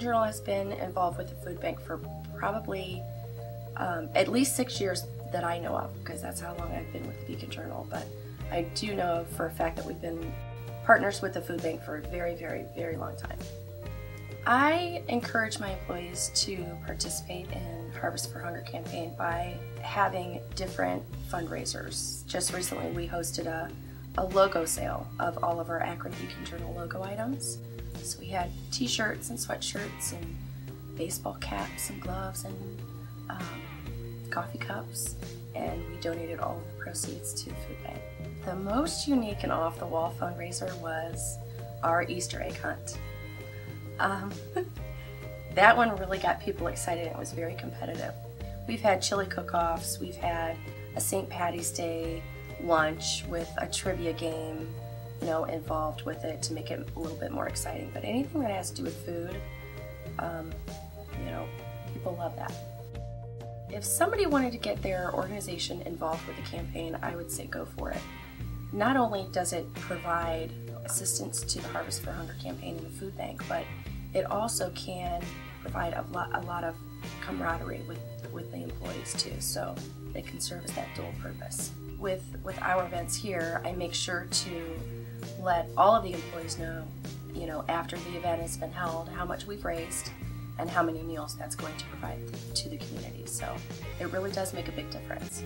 Journal has been involved with the food bank for probably um, at least six years that I know of, because that's how long I've been with the Beacon Journal. But I do know for a fact that we've been partners with the food bank for a very, very, very long time. I encourage my employees to participate in Harvest for Hunger campaign by having different fundraisers. Just recently we hosted a, a logo sale of all of our Akron Beacon Journal logo items. So we had t-shirts and sweatshirts and baseball caps and gloves and um, coffee cups and we donated all of the proceeds to food bank. The most unique and off-the-wall fundraiser was our Easter egg hunt. Um, that one really got people excited. It was very competitive. We've had chili cook-offs, we've had a St. Patty's Day lunch with a trivia game, you know, involved with it to make it a little bit more exciting. But anything that has to do with food, um, you know, people love that. If somebody wanted to get their organization involved with the campaign, I would say go for it. Not only does it provide assistance to the Harvest for Hunger campaign and the food bank, but it also can provide a lot, a lot of camaraderie with, with the employees too, so it can serve as that dual purpose. With, with our events here, I make sure to let all of the employees know, you know, after the event has been held, how much we've raised and how many meals that's going to provide to the community. So it really does make a big difference.